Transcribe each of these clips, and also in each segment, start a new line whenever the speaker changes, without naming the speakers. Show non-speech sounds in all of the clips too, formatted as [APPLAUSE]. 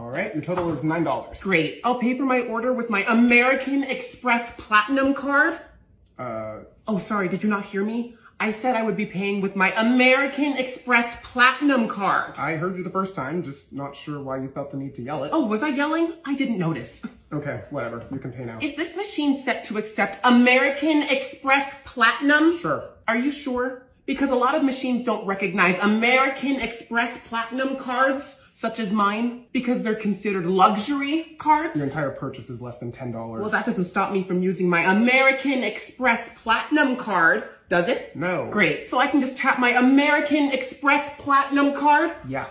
All right, your total is $9.
Great. I'll pay for my order with my American Express Platinum card.
Uh,
Oh, sorry, did you not hear me? I said I would be paying with my American Express Platinum card.
I heard you the first time, just not sure why you felt the need to yell it.
Oh, was I yelling? I didn't notice.
Okay, whatever. You can pay now.
Is this machine set to accept American Express Platinum?
Sure.
Are you sure? Because a lot of machines don't recognize American Express Platinum cards, such as mine, because they're considered luxury cards.
Your entire purchase is less than $10.
Well, that doesn't stop me from using my American Express Platinum card, does it?
No.
Great. So I can just tap my American Express Platinum card?
Yeah.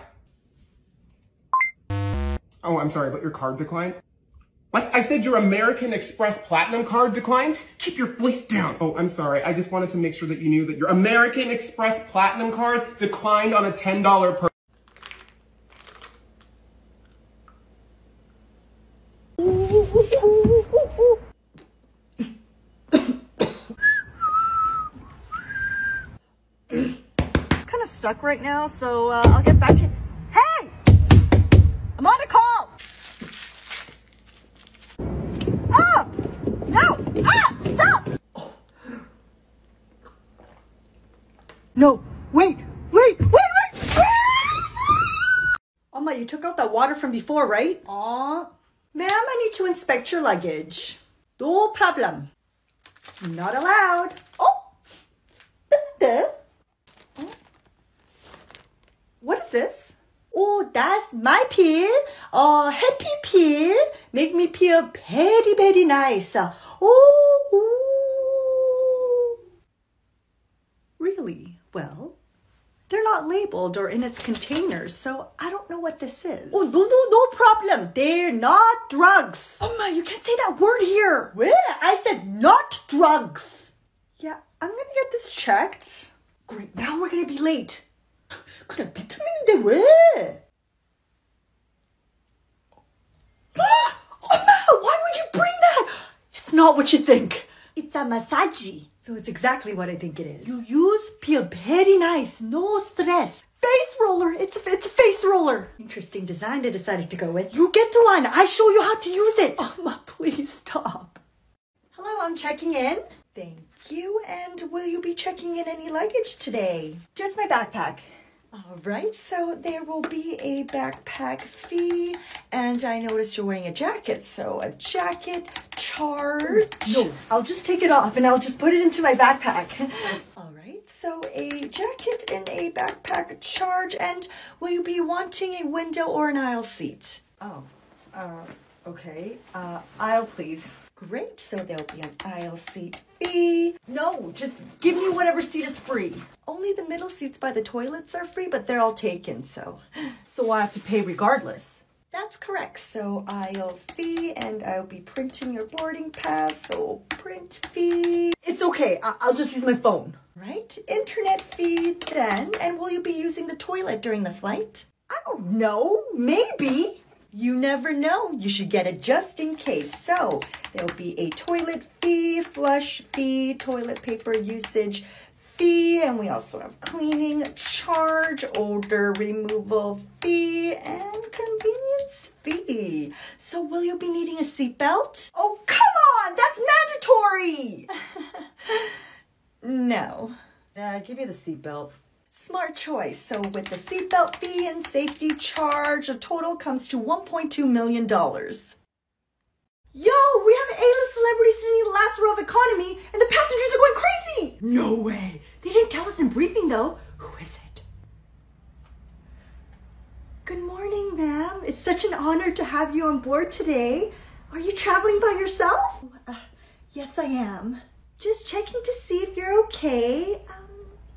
Oh, I'm sorry, but your card declined?
What? I said your American Express Platinum card declined? Keep your voice down.
Oh, I'm sorry. I just wanted to make sure that you knew that your
American Express Platinum card declined on a $10 per.
kind of stuck right now, so uh, I'll get back to you. Hey! I'm on a call! Ah! No! Ah! Stop! No! Wait! Wait! Wait! Wait! Oma, you took out that water from before, right? Aw. Ma'am, I need to inspect your luggage. No problem. Not allowed. Oh! What is this? Oh, that's my peel. Uh, happy peel. Make me feel very, very nice. Oh, ooh. Really? Well, they're not labeled or in its containers, so I don't know what this is. Oh, no, no, no problem. They're not drugs. Oh my, you can't say that word here. Where? I said not drugs. Yeah, I'm gonna get this checked. Great, now we're gonna be late. 그냥 비타민인데 왜? [GASPS] oh, why would you bring that? It's not what you think. It's a massage. So it's exactly what I think it is. You use peel very nice, no stress. Face roller, it's, it's a face roller. Interesting design I decided to go with. You get to one, I show you how to use it. [LAUGHS] Oh, ma, please stop. Hello, I'm checking in. Thank you, and will you be checking in any luggage today? Just my backpack. All right, so there will be a backpack fee, and I noticed you're wearing a jacket, so a jacket charge. No, I'll just take it off and I'll just put it into my backpack. [LAUGHS] All right, so a jacket and a backpack charge, and will you be wanting a window or an aisle seat? Oh, uh, okay. Uh, aisle, please. Great, so there'll be an aisle seat fee. No, just give me whatever seat is free. Only the middle seats by the toilets are free, but they're all taken, so. [GASPS] So I have to pay regardless. That's correct. So aisle fee, and I'll be printing your boarding pass. So print fee. It's okay. I- I'll just use my phone. Right? Internet fee then. And will you be using the toilet during the flight? I don't know. Maybe. You never know. You should get it just in case. So there'll be a toilet fee, flush fee, toilet paper usage fee, and we also have cleaning charge, odor removal fee, and convenience fee. So will you be needing a seatbelt? Oh, come on! That's mandatory! [LAUGHS] no. Uh, give me the seatbelt. Smart choice. So with the seatbelt fee and safety charge, the total comes to $1.2 million. Yo, we have A-list celebrity sitting in the last row of economy, and the passengers are going crazy! No way! They didn't tell us in briefing though. Who is it? Good morning, ma'am. It's such an honor to have you on board today. Are you traveling by yourself? Uh, yes, I am. Just checking to see if you're okay. Um,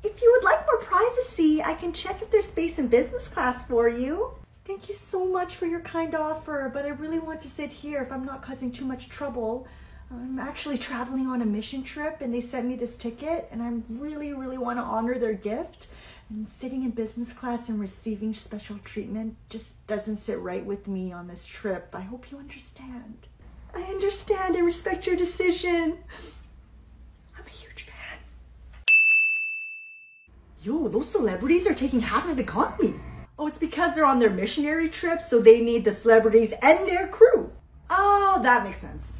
if you would like more privacy, I can check if there's space in business class for you. Thank you so much for your kind offer, but I really want to sit here if I'm not causing too much trouble. I'm actually traveling on a mission trip and they sent me this ticket and I really, really want to honor their gift. And sitting in business class and receiving special treatment just doesn't sit right with me on this trip. I hope you understand. I understand and respect your decision. I'm a huge fan. Yo, those celebrities are taking half of the economy. Oh, it's because they're on their missionary trip, so they need the celebrities and their crew. Oh, that makes sense.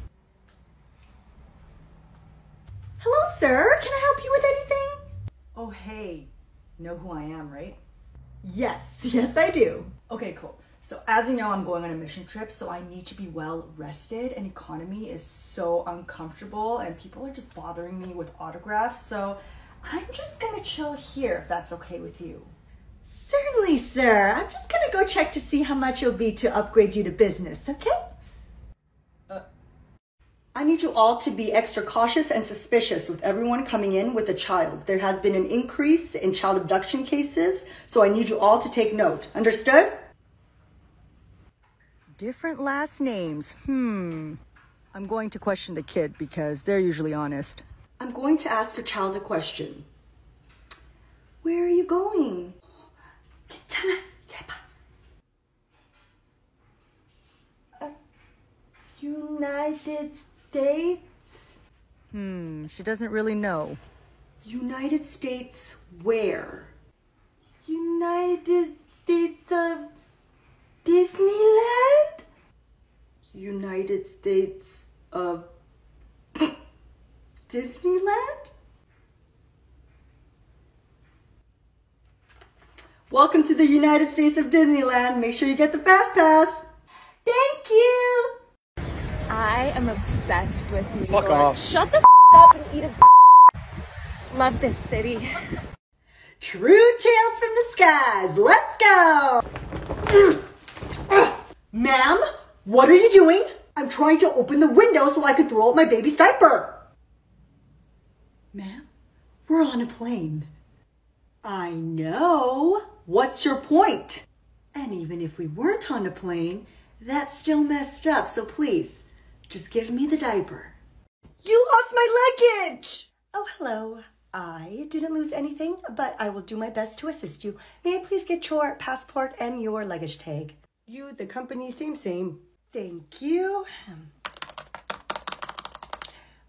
Hello, sir. Can I help you with anything? Oh, hey. Know who I am, right? Yes, [LAUGHS] yes, I do. Okay, cool. So, as you know, I'm going on a mission trip, so I need to be well rested, and economy is so uncomfortable, and people are just bothering me with autographs. So, I'm just gonna chill here if that's okay with you. Certainly, sir. I'm just gonna go check to see how much it'll be to upgrade you to business, okay? Uh, I need you all to be extra cautious and suspicious with everyone coming in with a child. There has been an increase in child abduction cases, so I need you all to take note. Understood? Different last names. Hmm. I'm going to question the kid because they're usually honest. I'm going to ask your child a question. Where are you going? 괜찮아. 해봐. Uh, United States? Hmm, she doesn't really know. United States where? United States of Disneyland? United States of Disneyland? Welcome to the United States of Disneyland. Make sure you get the fast pass. Thank you.
I am obsessed with New
Fuck
York.
off.
Shut the f- up and eat a Love this city.
True tales from the skies. Let's go. Ma'am, what are you doing? I'm trying to open the window so I can throw out my baby's diaper. Ma'am, we're on a plane. I know. What's your point? And even if we weren't on a plane, that's still messed up. So please, just give me the diaper. You lost my luggage! Oh, hello. I didn't lose anything, but I will do my best to assist you. May I please get your passport and your luggage tag? You, the company, same, same. Thank you.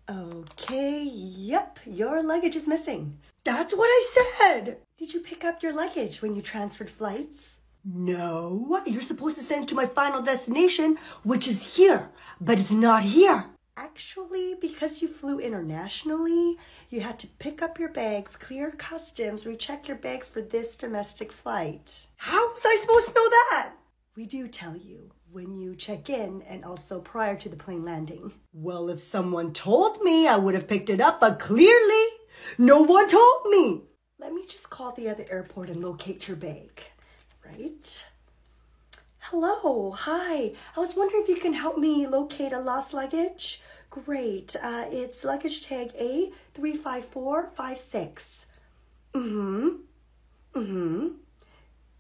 Okay, yep, your luggage is missing. That's what I said! Did you pick up your luggage when you transferred flights? No, you're supposed to send it to my final destination, which is here, but it's not here. Actually, because you flew internationally, you had to pick up your bags, clear customs, recheck your bags for this domestic flight. How was I supposed to know that? We do tell you when you check in and also prior to the plane landing. Well, if someone told me, I would have picked it up, but clearly, no one told me. Let me just call the other airport and locate your bag, right? Hello, hi. I was wondering if you can help me locate a lost luggage. Great. Uh, it's luggage tag A35456. Mm-hmm. Mm-hmm.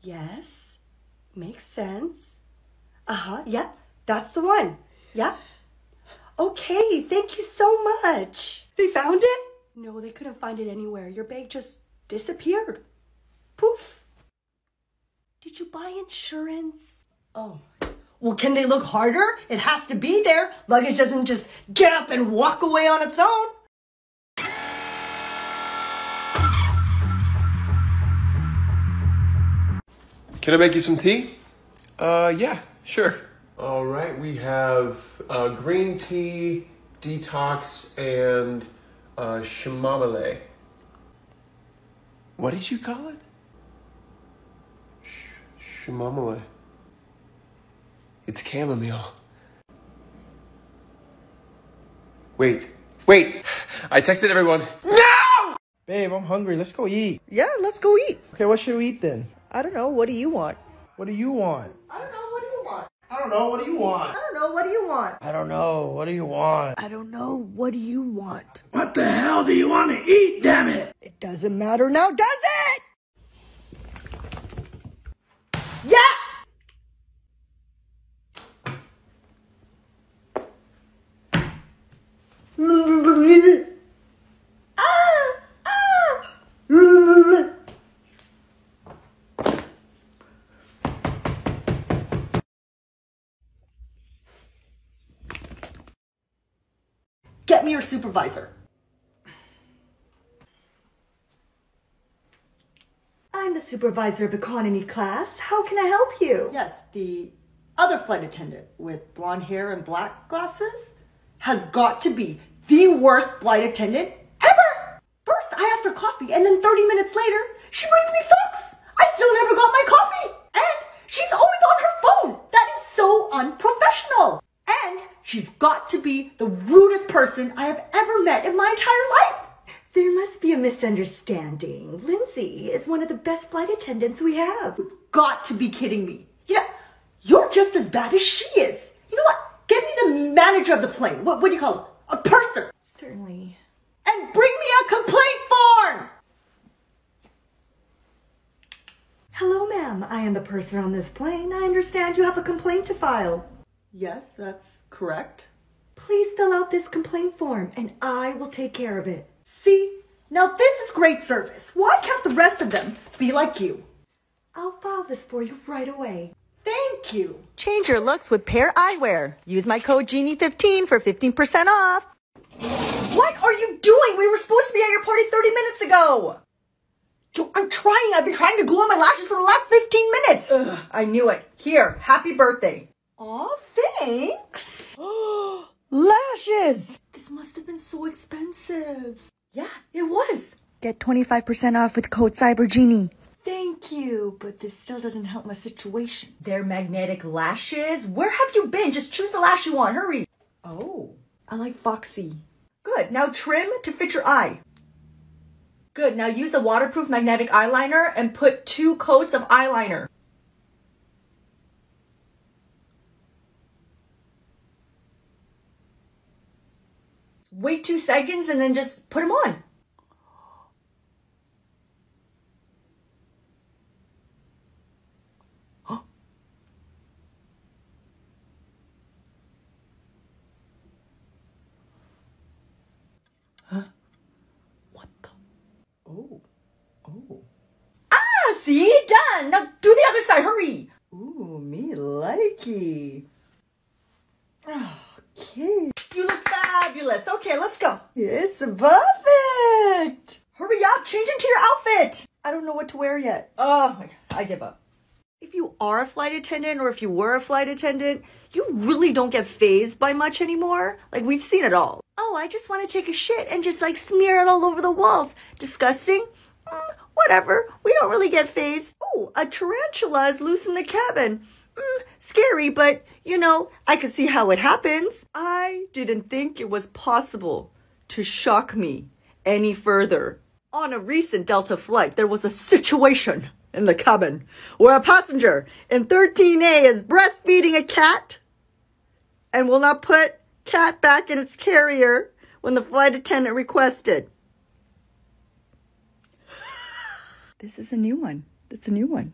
Yes. Makes sense. Uh-huh. Yep. That's the one. Yep. Okay. Thank you so much. They found it? No, they couldn't find it anywhere. Your bag just disappeared. Poof. Did you buy insurance? Oh. Well, can they look harder? It has to be there. Luggage doesn't just get up and walk away on its own.
Can I make you some tea?
Uh, yeah, sure.
All right, we have uh, green tea, detox, and uh, chamomile.
What did you call it?
Chamomile.
It's chamomile.
Wait, wait!
I texted everyone. No!
Babe, I'm hungry. Let's go eat.
Yeah, let's go eat.
Okay, what should we eat then?
I don't know. What do you want?
What do you want?
I don't know. What do you want?
I don't know. What do you want?
I don't know. What do you want?
I don't know. What do you want?
I don't know. What do you want?
What the hell do you want to eat, damn it?
It doesn't matter now, does it? Yeah! Ah! Ah! Get me your supervisor. I'm the supervisor of economy class. How can I help you? Yes, the other flight attendant with blonde hair and black glasses has got to be the worst flight attendant ever. First, I asked for coffee, and then 30 minutes later, she brings me socks. I still never got my coffee. And she's always on her phone. That is so unprofessional. And she's got to be the rudest person I have ever met in my entire life. There must be a misunderstanding. Lindsay is one of the best flight attendants we have. You've got to be kidding me. You know, you're just as bad as she is. You know what? Get me the manager of the plane. What, what do you call it? A purser. Certainly. And bring me a complaint form! Hello, ma'am. I am the purser on this plane. I understand you have a complaint to file. Yes, that's correct. Please fill out this complaint form and I will take care of it. See? Now this is great service. Why can't the rest of them be like you? I'll file this for you right away. Thank you. Change your looks with Pair Eyewear. Use my code GENIE15 for 15% off. What are you doing? We were supposed to be at your party 30 minutes ago. Yo, I'm trying. I've been trying to glue on my lashes for the last 15 minutes. Ugh, I knew it. Here, happy birthday. Aw, thanks. [GASPS] lashes. This must have been so expensive. Yeah, it was. Get 25% off with code CyberGenie. Thank you, but this still doesn't help my situation. They're magnetic lashes? Where have you been? Just choose the lash you want. Hurry. Oh, I like Foxy. Good. Now trim to fit your eye. Good. Now use the waterproof magnetic eyeliner and put two coats of eyeliner. Wait two seconds and then just put them on. [GASPS] What the? Oh. Oh. Ah, see? Done! Now do the other side, hurry! Ooh, me likey. [SIGHS] Okay. Fabulous. Okay, let's go. It's perfect. Hurry up, change into your outfit. I don't know what to wear yet. Oh my God, I give up. If you are a flight attendant or if you were a flight attendant, you really don't get phased by much anymore. Like we've seen it all. Oh, I just want to take a shit and just like smear it all over the walls. Disgusting? Mm, whatever. We don't really get phased. Oh, a tarantula is loose in the cabin. Mm, scary, but you know, I can see how it happens. I didn't think it was possible to shock me any further. On a recent Delta flight, there was a situation in the cabin where a passenger in 13A is breastfeeding a cat and will not put cat back in its carrier when the flight attendant requested. This is a new one. That's a new one.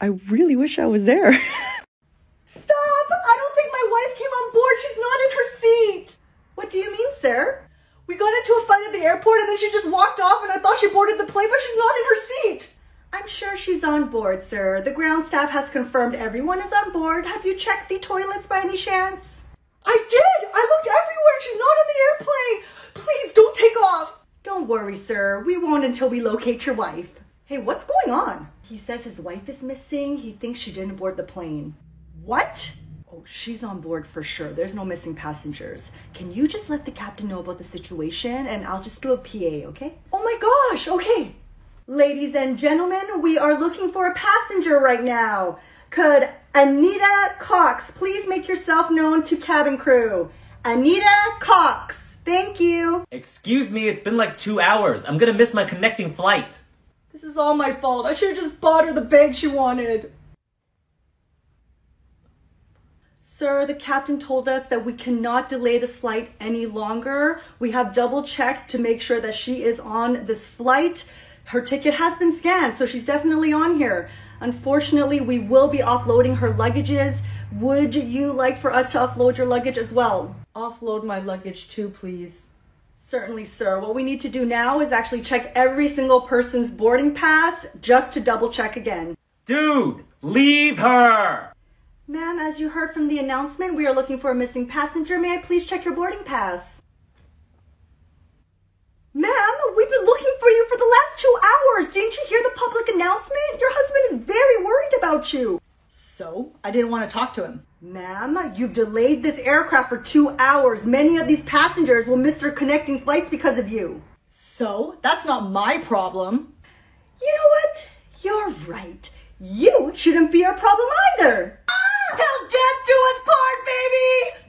I really wish I was there. [LAUGHS] Stop! I don't think my wife came on board. She's not in her seat. What do you mean, sir? We got into a fight at the airport and then she just walked off and I thought she boarded the plane, but she's not in her seat. I'm sure she's on board, sir. The ground staff has confirmed everyone is on board. Have you checked the toilets by any chance? I did! I looked everywhere. She's not on the airplane. Please don't take off. Don't worry, sir. We won't until we locate your wife. Hey, what's going on? He says his wife is missing. He thinks she didn't board the plane. What? Oh, she's on board for sure. There's no missing passengers. Can you just let the captain know about the situation and I'll just do a PA, okay? Oh my gosh, okay. Ladies and gentlemen, we are looking for a passenger right now. Could Anita Cox please make yourself known to cabin crew? Anita Cox, thank you.
Excuse me, it's been like two hours. I'm gonna miss my connecting flight.
This is all my fault. I should have just bought her the bag she wanted. Sir, the captain told us that we cannot delay this flight any longer. We have double checked to make sure that she is on this flight. Her ticket has been scanned, so she's definitely on here. Unfortunately, we will be offloading her luggages. Would you like for us to offload your luggage as well? Offload my luggage too, please. Certainly, sir. What we need to do now is actually check every single person's boarding pass just to double check again.
Dude, leave her!
Ma'am, as you heard from the announcement, we are looking for a missing passenger. May I please check your boarding pass? Ma'am, we've been looking for you for the last two hours. Didn't you hear the public announcement? Your husband is very worried about you. So, I didn't want to talk to him. Ma'am, you've delayed this aircraft for two hours. Many of these passengers will miss their connecting flights because of you. So, that's not my problem. You know what? You're right. You shouldn't be our problem either. Ah, till death do us part, baby!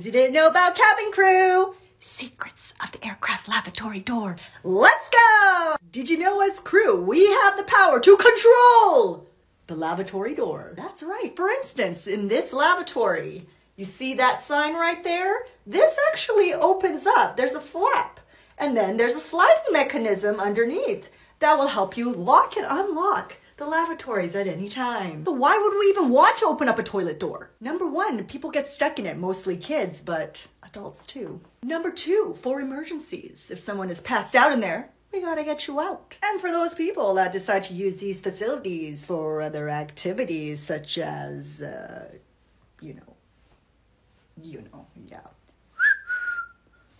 Things you didn't know about cabin crew. Secrets of the aircraft lavatory door. Let's go! Did you know as crew, we have the power to control the lavatory door. That's right. For instance, in this lavatory, you see that sign right there? This actually opens up. There's a flap. And then there's a sliding mechanism underneath that will help you lock and unlock the lavatories at any time. So why would we even want to open up a toilet door? Number one, people get stuck in it, mostly kids, but adults too. Number two, for emergencies. If someone is passed out in there, we gotta get you out. And for those people that decide to use these facilities for other activities, such as, uh, you know, you know, yeah.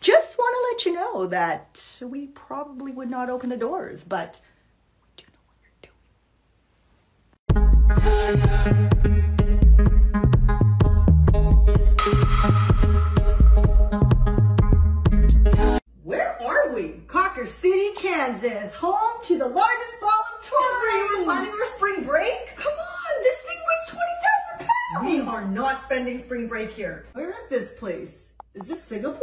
Just want to let you know that we probably would not open the doors, but we do know what you're doing. Where are we? Cawker City, Kansas, home to the largest ball of twins where you were planning your spring break? Come on, this thing weighs 20,000 pounds! We are not spending spring break here. Where is this place? Is this Singapore?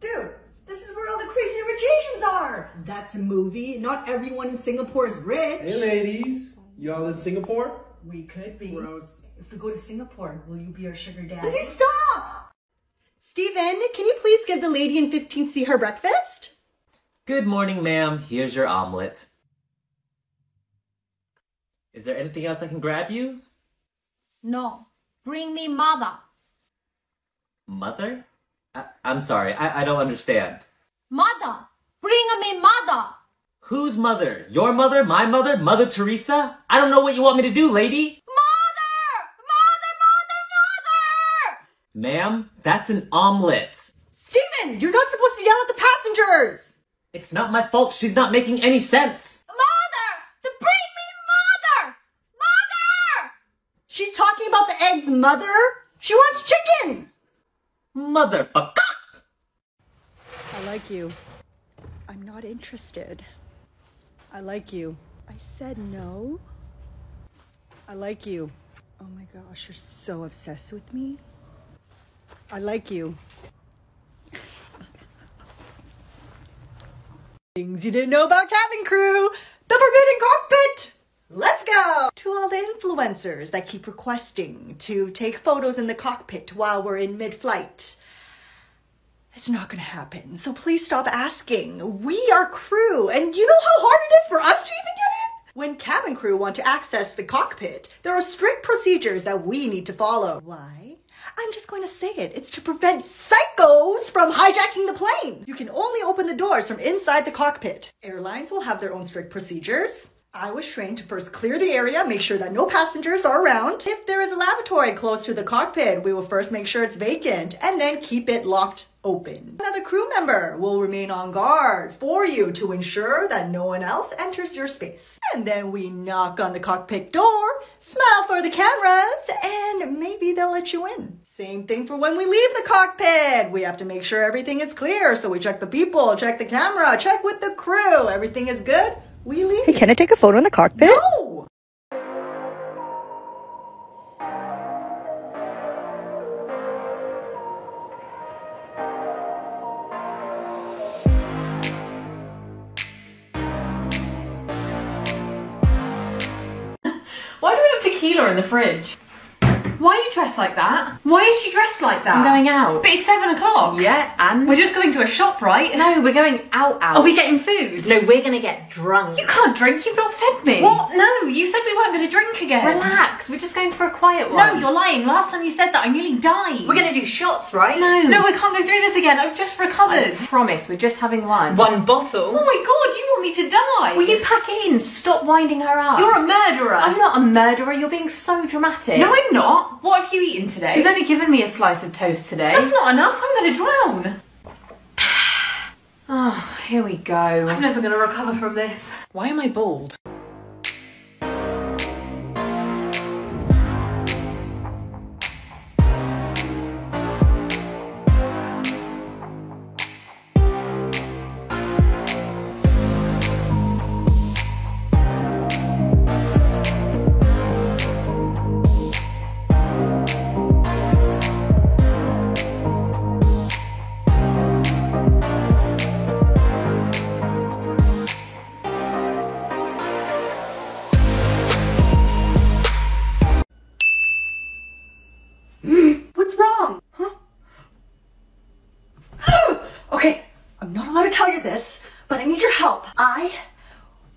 Dude, this is where all the crazy rich Asians are. That's a movie. Not everyone in Singapore is rich.
Hey, ladies. You all in Singapore?
We could be.
Gross.
If we go to Singapore, will you be our sugar daddy? Lizzie, stop! Steven, can you please give the lady in 15C her breakfast?
Good morning, ma'am. Here's your omelet. Is there anything else I can grab you?
No. Bring me mother.
Mother? I- I'm sorry, I-, I don't understand.
Mother. Bring me mother.
Whose mother? Your mother? My mother? Mother Teresa? I don't know what you want me to do, lady.
Mother! Mother, mother, mother!
Ma'am, that's an omelet.
Steven, you're not supposed to yell at the passengers!
It's not my fault she's not making any sense.
Mother! To bring me mother! Mother!
She's talking about the egg's mother? She wants chicken!
Mother.
I like you. I'm not interested. I like you. I said no. I like you. Oh my gosh, you're so obsessed with me. I like you. Things you didn't know about cabin crew. The forbidden cockpit. Let's go! To all the influencers that keep requesting to take photos in the cockpit while we're in mid-flight. It's not gonna happen. So please stop asking. We are crew, and you know how hard it is for us to even get in? When cabin crew want to access the cockpit, there are strict procedures that we need to follow. Why? I'm just going to say it. It's to prevent psychos from hijacking the plane. You can only open the doors from inside the cockpit. Airlines will have their own strict procedures. I was trained to first clear the area, make sure that no passengers are around. If there is a lavatory close to the cockpit, we will first make sure it's vacant and then keep it locked open. Another crew member will remain on guard for you to ensure that no one else enters your space. And then we knock on the cockpit door, smile for the cameras, and maybe they'll let you in. Same thing for when we leave the cockpit. We have to make sure everything is clear, so we check the people, check the camera, check with the crew. Everything is good. We leave.
Hey, can I take a photo in the cockpit?
No!
Fridge?
Why are you dressed like that? Why is she dressed like that?
I'm going out.
But it's seven o'clock.
Yeah, and?
We're just going to a shop, right?
No, we're going out out.
Are we getting food?
No, we're gonna get drunk.
You can't drink, you've not fed me. What? No, you said we weren't going to drink again.
Relax, we're just going for a quiet
walk.
No,
you're lying. Last time you said that, I nearly died.
We're gonna do shots, right?
No. No, we can't go through this again. I've just recovered.
I promise, we're just having one.
One bottle? Oh my god, you want me to die?
Will you pack in? Stop winding her up.
You're a murderer.
I'm not a murderer, you're being so dramatic.
No, I'm not. What have you eaten today?
She's only given me a slice of toast today.
That's not enough. I'm going to drown.
Oh, [SIGHS] here we go.
I'm never going to recover from this.
Why am I bold? But I need your help. I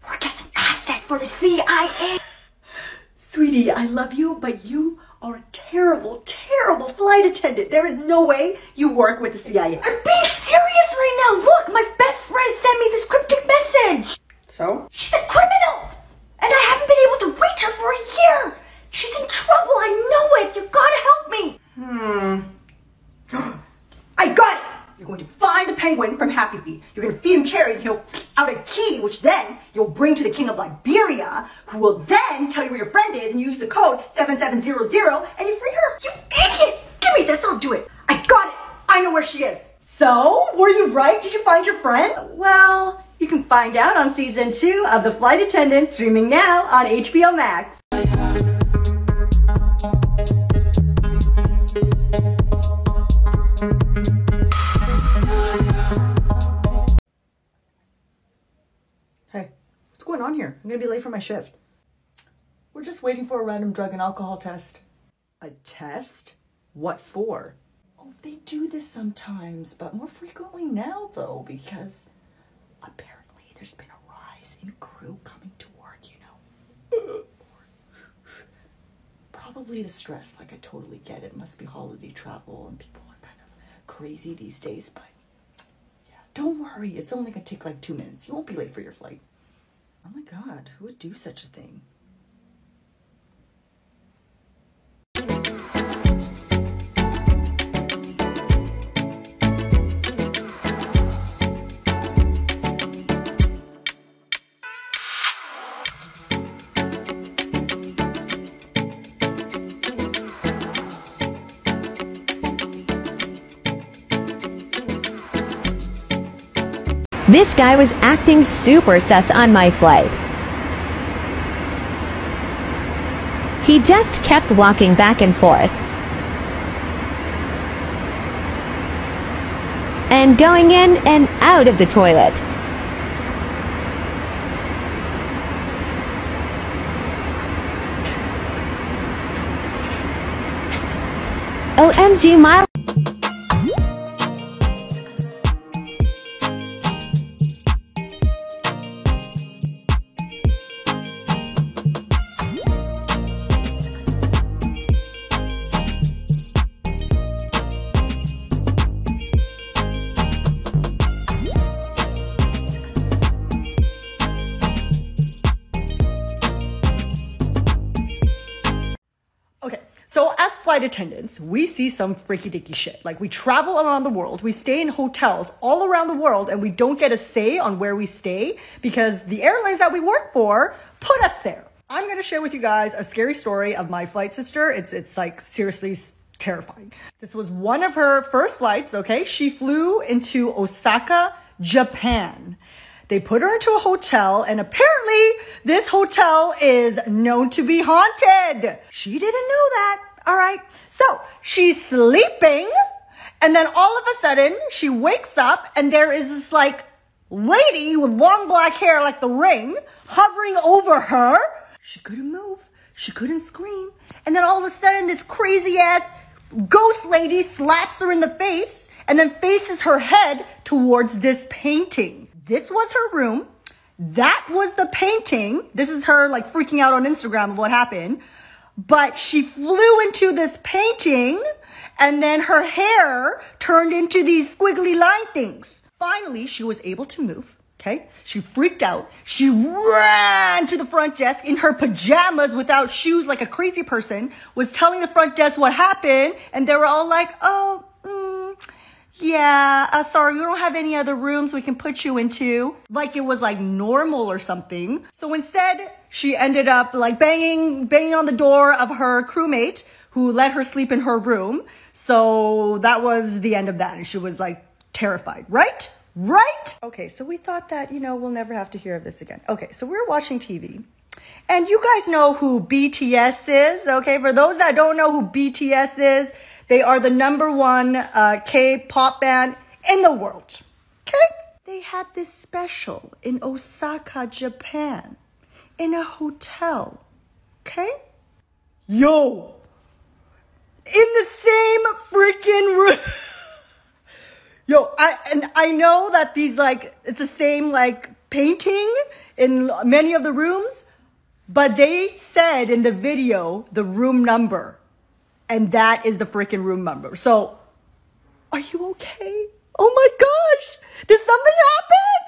work as an asset for the CIA. Sweetie, I love you, but you are a terrible, terrible flight attendant. There is no way you work with the CIA. I'm being serious right now. Look, my best friend sent me this cryptic message.
So?
She's a criminal! And I haven't been able to reach her for a year! She's in trouble, I know it! You gotta help me! Hmm. [GASPS] I got it! You're going to find the penguin from Happy Feet. You're going to feed him cherries and he'll out a key, which then you'll bring to the king of Liberia, who will then tell you where your friend is and use the code 7700 and you free her. You idiot! Give me this, I'll do it. I got it! I know where she is. So, were you right? Did you find your friend? Well, you can find out on season two of The Flight Attendant, streaming now on HBO Max. Going on here? I'm gonna be late for my shift. We're just waiting for a random drug and alcohol test. A test? What for? Oh, they do this sometimes, but more frequently now, though, because apparently there's been a rise in crew coming to work, you know. [LAUGHS] Probably the stress, like I totally get it. Must be holiday travel and people are kind of crazy these days, but yeah, don't worry. It's only gonna take like two minutes. You won't be late for your flight. Oh my god, who would do such a thing?
This guy was acting super sus on my flight. He just kept walking back and forth. And going in and out of the toilet. OMG Miles.
So as flight attendants, we see some freaky dicky shit. Like we travel around the world, we stay in hotels all around the world, and we don't get a say on where we stay because the airlines that we work for put us there. I'm gonna share with you guys a scary story of my flight sister. It's it's like seriously terrifying. This was one of her first flights. Okay, she flew into Osaka, Japan. They put her into a hotel, and apparently, this hotel is known to be haunted. She didn't know that. All right. So she's sleeping, and then all of a sudden, she wakes up, and there is this like lady with long black hair, like the ring, hovering over her. She couldn't move. She couldn't scream. And then all of a sudden, this crazy ass ghost lady slaps her in the face and then faces her head towards this painting. This was her room. That was the painting. This is her like freaking out on Instagram of what happened. But she flew into this painting and then her hair turned into these squiggly line things. Finally, she was able to move. Okay. She freaked out. She ran to the front desk in her pajamas without shoes like a crazy person, was telling the front desk what happened. And they were all like, oh, mm, yeah, uh, sorry, we don't have any other rooms we can put you into. Like it was like normal or something. So instead, she ended up like banging, banging on the door of her crewmate who let her sleep in her room. So that was the end of that. And she was like terrified, right? Right? Okay, so we thought that, you know, we'll never have to hear of this again. Okay, so we're watching TV. And you guys know who BTS is, okay? For those that don't know who BTS is, they are the number one uh, K-pop band in the world, okay? They had this special in Osaka, Japan, in a hotel, okay? Yo! In the same freaking room! [LAUGHS] Yo, I and I know that these like it's the same like painting in many of the rooms, but they said in the video the room number, and that is the freaking room number. So, are you okay? Oh my gosh! Did something happen?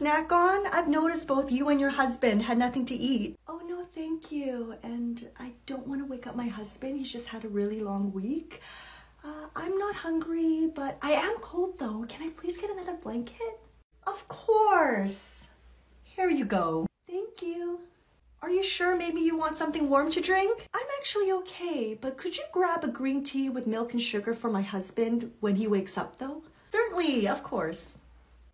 Snack on? I've noticed both you and your husband had nothing to eat. Oh, no, thank you. And I don't want to wake up my husband. He's just had a really long week. Uh, I'm not hungry, but I am cold though. Can I please get another blanket? Of course. Here you go. Thank you. Are you sure maybe you want something warm to drink? I'm actually okay, but could you grab a green tea with milk and sugar for my husband when he wakes up though? Certainly, of course.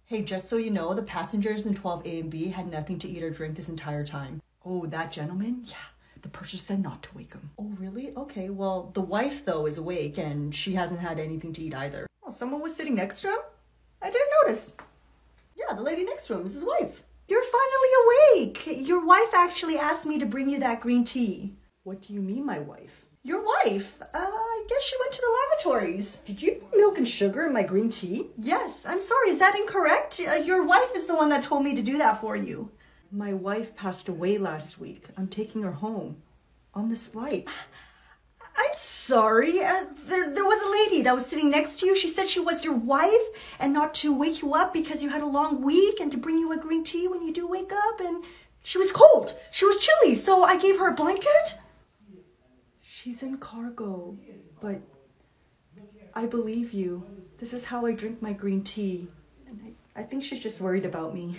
Hey, just so you know, the passengers in 12A and B had nothing to eat or drink this entire time. Oh, that gentleman? Yeah, the purser said not to wake him. Oh, really? Okay, well, the wife, though, is awake and she hasn't had anything to eat either. Oh, someone was sitting next to him? I didn't notice. Yeah, the lady next to him is his wife. You're finally awake! Your wife actually asked me to bring you that green tea. What do you mean, my wife? Your wife? Uh, I guess she went to the lavatories. Did you put milk and sugar in my green tea? Yes, I'm sorry, is that incorrect? Uh, your wife is the one that told me to do that for you. My wife passed away last week. I'm taking her home on this flight. [SIGHS] I'm sorry. Uh, there, there was a lady that was sitting next to you. She said she was your wife and not to wake you up because you had a long week and to bring you a green tea when you do wake up. And she was cold. She was chilly. So I gave her a blanket. She's in cargo, but I believe you. This is how I drink my green tea. And I, I think she's just worried about me.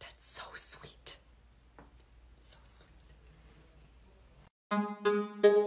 That's so sweet. So sweet.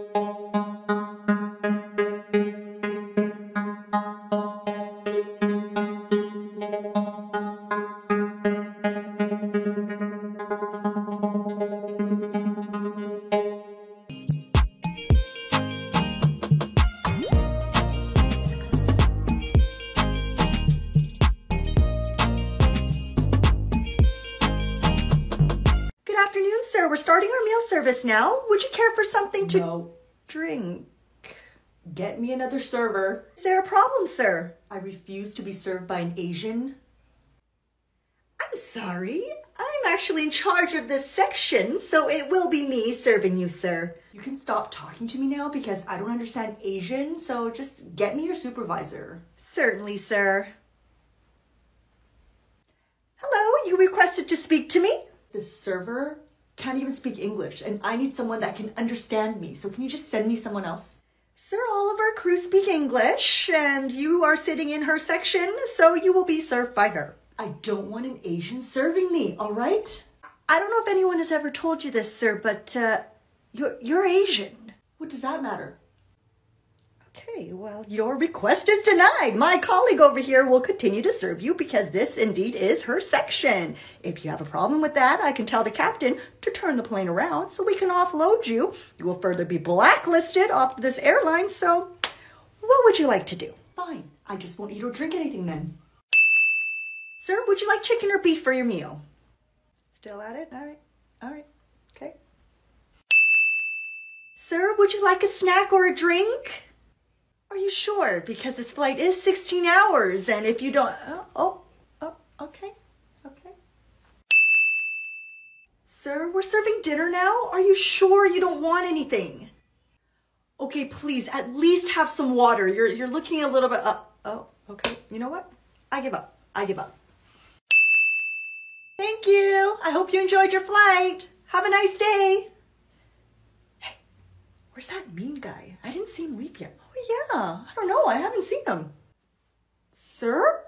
Service now. Would you care for something to
No.
drink? Get me another server. Is there a problem, sir? I refuse to be served by an Asian. I'm sorry. I'm actually in charge of this section, so it will be me serving you, sir. You can stop talking to me now because I don't understand Asian, so just get me your supervisor. Certainly, sir. Hello, you requested to speak to me? The server can't even speak English, and I need someone that can understand me. So can you just send me someone else? Sir, all of our crew speak English, and you are sitting in her section, so you will be served by her. I don't want an Asian serving me, all right? I don't know if anyone has ever told you this, sir, but uh, you're, you're Asian. What does that matter? Okay, well, your request is denied. My colleague over here will continue to serve you because this indeed is her section. If you have a problem with that, I can tell the captain to turn the plane around so we can offload you. You will further be blacklisted off this airline, so what would you like to do? Fine, I just won't eat or drink anything then. Sir, would you like chicken or beef for your meal? Still at it? All right, all right, okay. Sir, would you like a snack or a drink? Are you sure? Because this flight is 16 hours, and if you don't. Oh, oh, oh, okay, okay. Sir, we're serving dinner now. Are you sure you don't want anything? Okay, please, at least have some water. You're, you're looking a little bit. Uh, oh, okay. You know what? I give up. I give up. Thank you. I hope you enjoyed your flight. Have a nice day. Hey, where's that mean guy? I didn't see him leave yet. Yeah. I don't know. I haven't seen him. Sir?